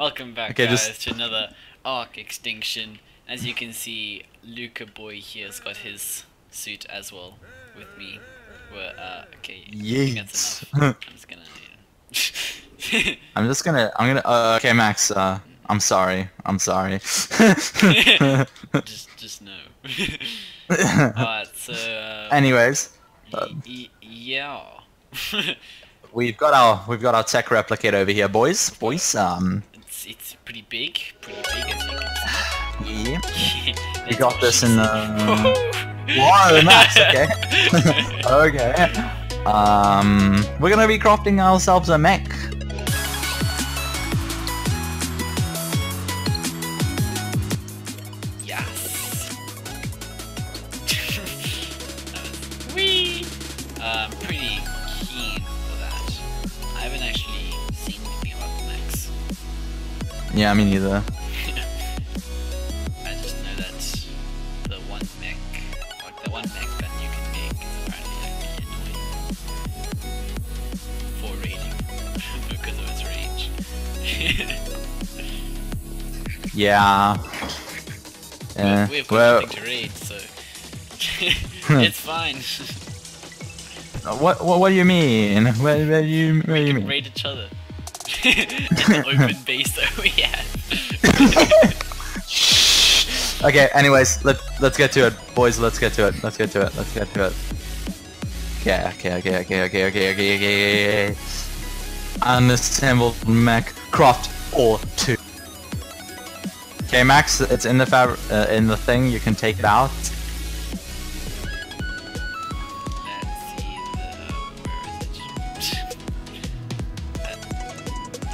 Welcome back, Okay, guys, just- to another Ark Extinction. As you can see, Luka Boy here's got his suit as well with me. We're, uh, okay, I think that's Yeet. enough. I'm just gonna. Yeah. I'm just gonna. I'm gonna. Uh, okay, Max. Uh, I'm sorry. I'm sorry. just, just no. Alright, so. Uh, Anyways, yeah. we've got our we've got our tech replicator over here, boys. Boys. Um. It's it's pretty big, pretty big as you can see. Yeah. We got this in the. Whoa, Max. Okay. okay. Um. We're gonna be crafting ourselves a mech. Yeah, me neither. I just know that the one mech, like the one mech gun you can make is apparently like annoying for raiding because of its range. Yeah. Yeah. we have got well, nothing to raid, so it's fine. Uh, what, what what do you mean? What, what do you what do you we can mean? raid each other. open base that we have. Okay, anyways, let let's get to it, boys. Let's get to it. Let's get to it. Let's get to it. Okay, okay, okay, okay, okay, okay, okay, okay, okay. Unassembled mech craft or two. Okay, Max, it's in the fab uh, in the thing. You can take it out.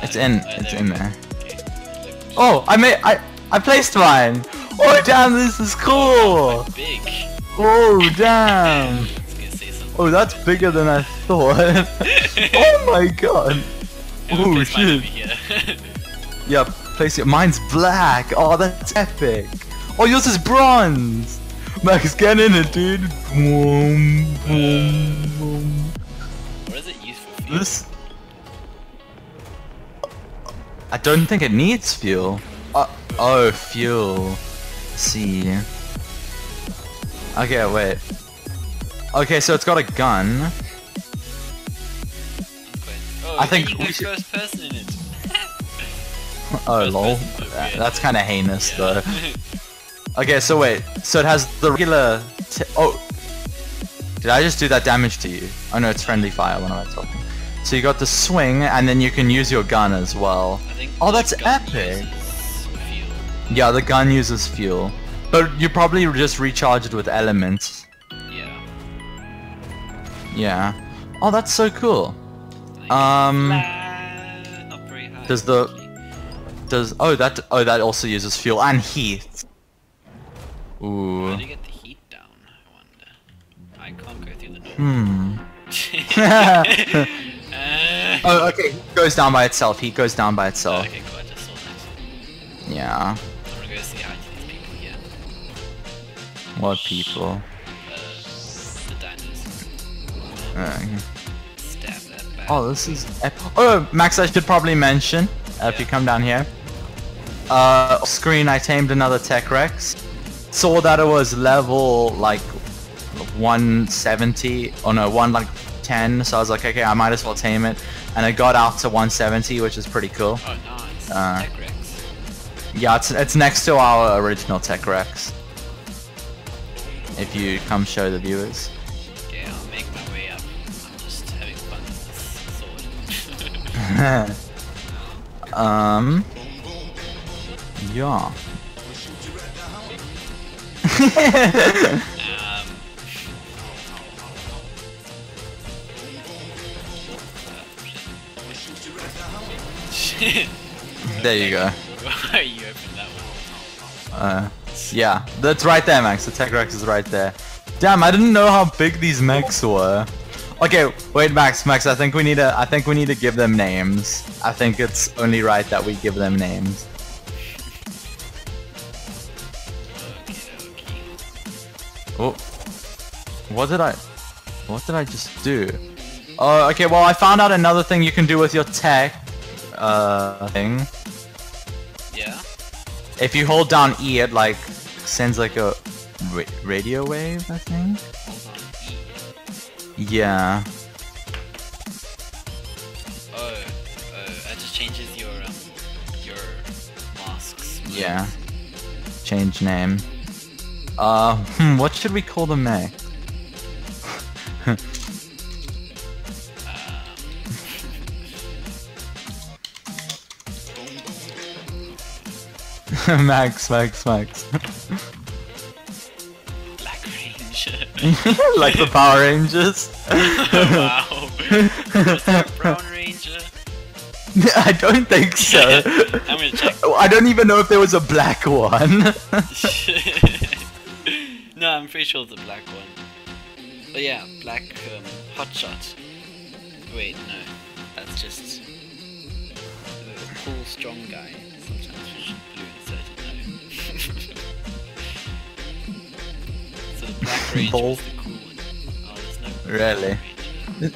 It's in. It's in there. Oh, I made. I I placed mine. Oh damn, this is cool. quite big. Oh damn. I was gonna say something. Oh, that's bigger than I thought. oh my god. Oh shit. Yep, place it. Mine's black. Oh, that's epic. Oh, yours is bronze. Max, get in it, dude. Boom, boom, boom. what is it used for? Fuel? This. I don't think it needs fuel. Uh, oh, fuel. See. Okay, wait. Okay, so it's got a gun. Oh, I think we should- first person in it. Oh, lol. person look weird. That's kind of heinous, Yeah. though. Okay, so wait. So it has the regular. Oh. Did I just do that damage to you? Oh no, it's friendly fire. What am I talking? So you got the swing, and then you can use your gun as well. Oh, that's epic. uses. Yeah, the gun uses fuel. But you probably just recharge it with elements. Yeah. Yeah. Oh, that's so cool. Um, not very high, does the- Does oh that oh that also uses fuel and heat. Ooh. How do you get the heat down? I wonder. I can't go through the door. Hmm. Oh, okay. Goes down by itself. Heat goes down by itself. okay, cool. I just saw that. Yeah. What people? Uh, the diners. Stab that back. oh, this is. Oh, Max, I should probably mention uh, if you come down here. Uh, screen, I tamed another Tek Rex. Saw that it was level like 170, or no, one like 10. So I was like, okay, I might as well tame it, and it got out to 170, which is pretty cool. Oh, nice. Uh, Tek Rex. Yeah, it's it's next to our original Tek Rex. If you come show the viewers. Okay, I'll make my way up. I'm just having fun with this sword. um. Yeah. um, there you go. Why you opened that one? Uh, yeah, that's right there, Max. The Tek Rex is right there. Damn, I didn't know how big these mechs were. Okay, wait, Max, Max. I think we need to. I think we need to give them names. I think it's only right that we give them names. Oh, what did I? What did I just do? Oh, okay. Well, I found out another thing you can do with your tech uh, thing. Yeah. If you hold down E, it like sends like a ra radio wave, I think. Yeah. Oh, oh, it just changes your um your masks. Yeah. Change name. Uh, hmm, what should we call the mech? Max, Max, Max. Black Ranger. like the Power Rangers. wow. A Brown Ranger? I don't think so. I'm gonna check. I don't even know if there was a black one. no, I'm pretty sure it's a black one. But yeah, black um, hotshot. Wait, no, that's just the cool strong guy. Black ranger Ball. is the cool. Oh, no Really?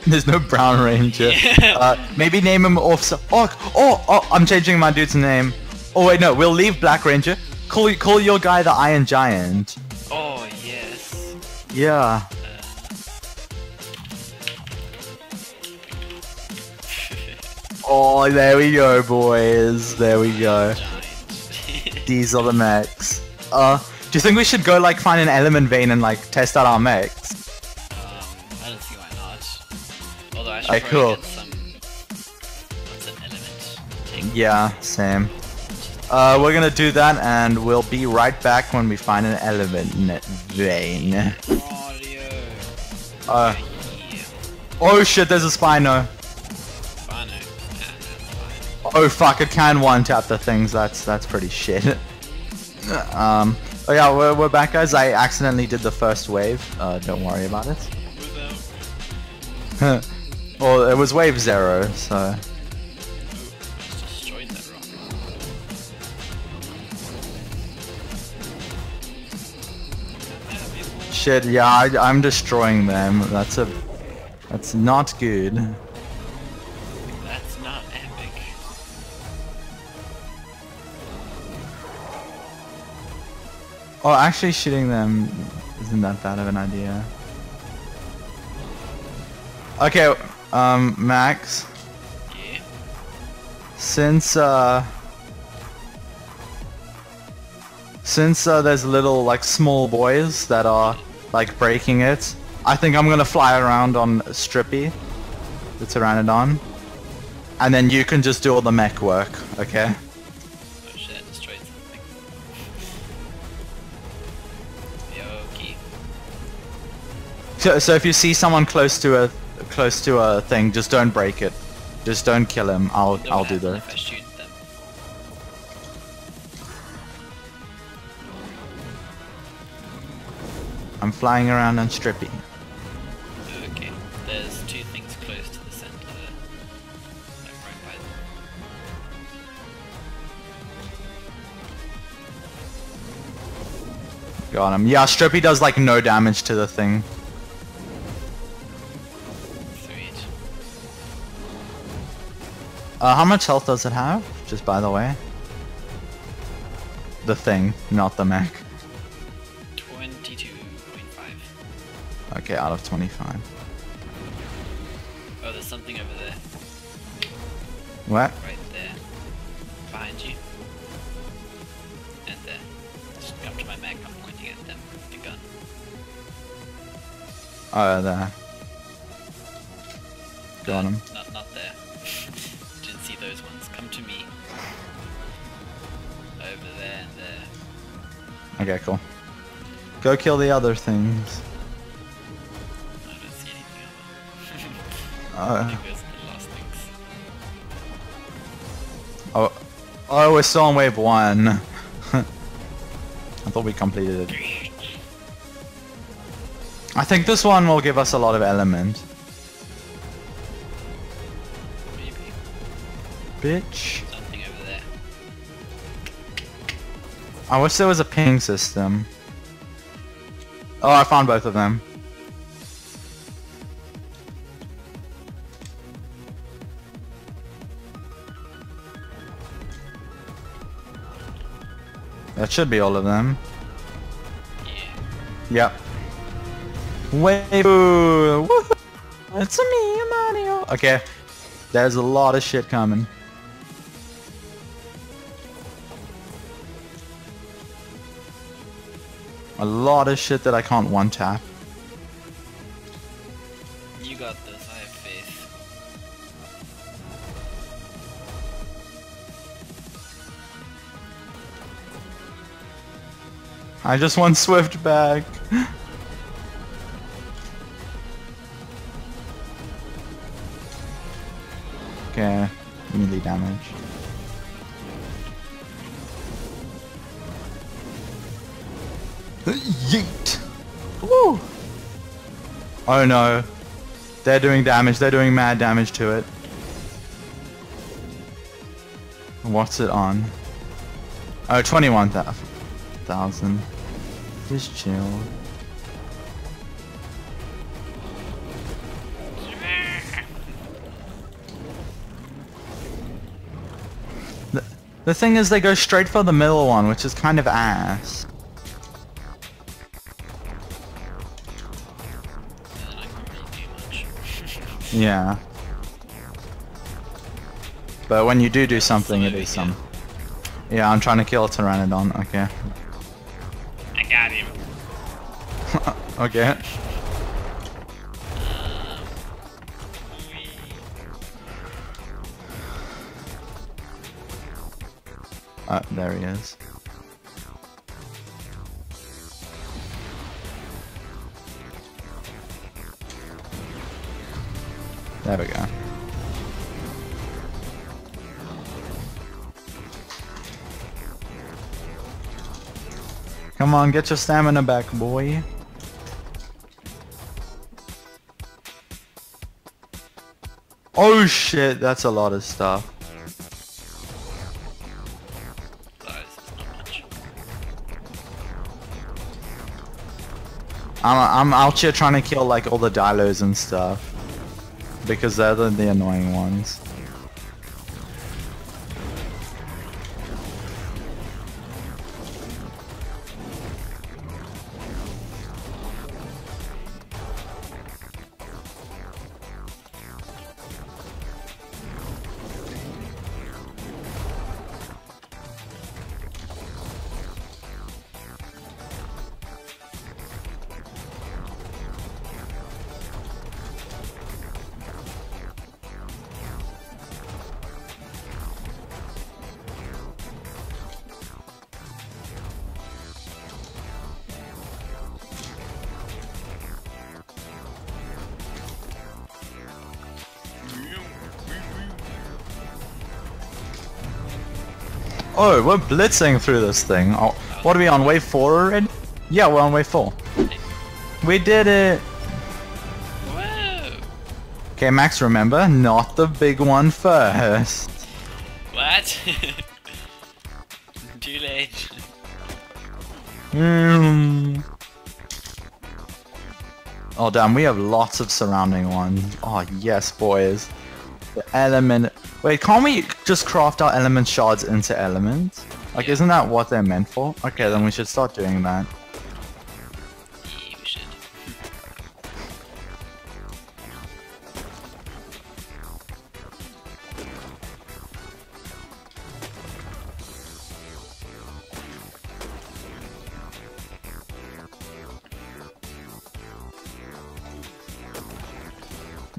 There's no Brown Ranger. Yeah. Uh, maybe name him off. So- oh, oh, oh! I'm changing my dude's name. Oh wait, no. We'll leave Black Ranger. Call call your guy the Iron Giant. Oh yes. Yeah. Oh, there we go, boys. There we go. These are the mechs. Uh, do you think we should go like find an element vein and like test out our mechs? Um, I don't see why not. Although I should probably cool. get some. What's an element? Yeah, same. Uh, we're gonna do that, and we'll be right back when we find an element vein. audio. Uh, yeah. oh shit, there's a Spino. Fine, no. Yeah, that's fine. Oh fuck, it can one tap the things. That's that's pretty shit. um, oh yeah, we're, we're back, guys. I accidentally did the first wave. Uh, don't worry about it. Well, it was wave zero, so. Shit, yeah, I, I'm destroying them. That's a, that's not good. Oh, actually shooting them isn't that bad of an idea. Okay, um, Max, Yeah. since, uh, since, uh, there's little, like, small boys that are, like, breaking it, I think I'm gonna fly around on Strippy, the Pteranodon, and then you can just do all the mech work, okay? So, so if you see someone close to a close to a thing, just don't break it. Just don't kill him. I'll What I'll do that. I'm flying around on Strippy. Okay. There's two things close to the center. Like right by them. Got him. Yeah, Strippy does like no damage to the thing. Uh, how much health does it have? Just by the way. The thing, not the mech. 22.5. Okay, out of 25. Oh, there's something over there. What? Right there. Behind you. And there. Just come to my mech, I'm pointing at them with the gun. Oh, there. Got him. Not, Okay, cool. Go kill the other things. I don't see anything other. Uh, think those are the last things. oh, oh, we're still on wave one. I thought we completed it. I think this one will give us a lot of element. Maybe. Bitch. I wish there was a ping system. Oh, I found both of them. That should be all of them. Yeah. Yep. Woohoo! It's me, Mario! Okay. There's a lot of shit coming. A lot of shit that I can't one tap. You got this, I have faith. I just want Swift back. Oh no. They're doing damage, they're doing mad damage to it. What's it on? Oh, 21,000. Just chill. The, the thing is they go straight for the middle one, which is kind of ass. Yeah. But when you do do something, it is some. Yeah, I'm trying to kill a Pteranodon. Okay. I got him. okay. Uh, there he is. There we go. Come on, get your stamina back, boy. Oh shit, that's a lot of stuff. I'm I'm out here trying to kill like all the dilos and stuff because they're the, the annoying ones. Oh, we're blitzing through this thing. Oh, what are we on wave four already? Yeah, we're on wave four. We did it. Whoa! Okay, Max, remember, not the big one first. What? Too late. Hmm. Oh damn, we have lots of surrounding ones. Oh yes, boys. The element. Wait, can't we just craft our element shards into elements? Like, Yeah. isn't that what they're meant for? Okay, then we should start doing that. Yeah, we should.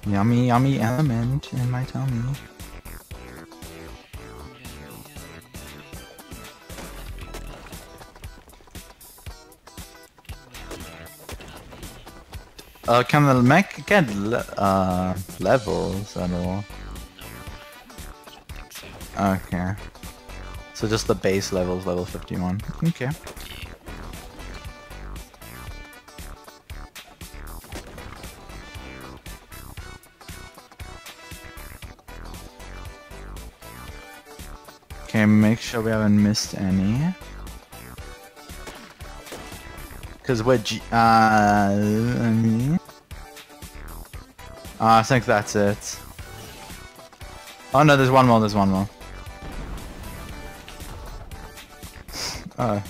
Yummy, yummy element in my tummy. Uh, can the mech get le uh, levels at all? Okay. So just the base level is level 51. Okay. Okay, make sure we haven't missed any. Cause we're G- uh, I mean- Uh, I think that's it. Oh no, there's one more, there's one more. Oh.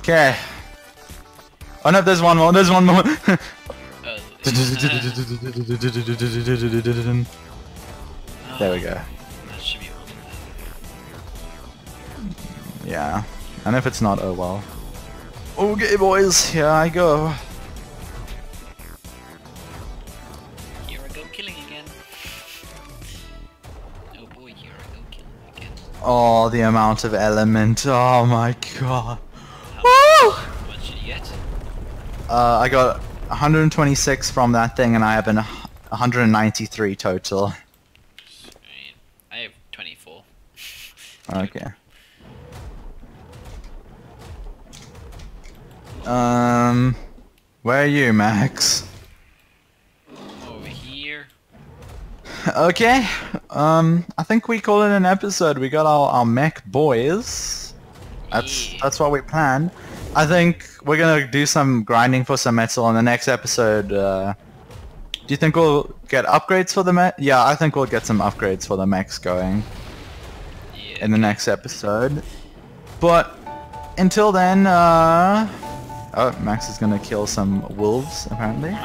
Okay. Oh no, there's one more, there's one more. There we go. That should be one. Yeah. And if it's not, oh well. Okay, boys, here I go. Here I go killing again. Oh boy, here I go killing again. Oh, the amount of element. Oh my god. How Woo! much did you get? Uh, I got 126 from that thing, and I have been 193 total. I I have 24. Okay. Um, where are you, Max? Over here. Okay. Um, I think we call it an episode. We got our, our mech boys. That's Yeah. that's what we planned. I think we're gonna do some grinding for some metal in the next episode. Uh, do you think we'll get upgrades for the mech? Yeah, I think we'll get some upgrades for the mechs going Yeah. in the next episode. But until then, uh, oh, Max is gonna kill some wolves apparently.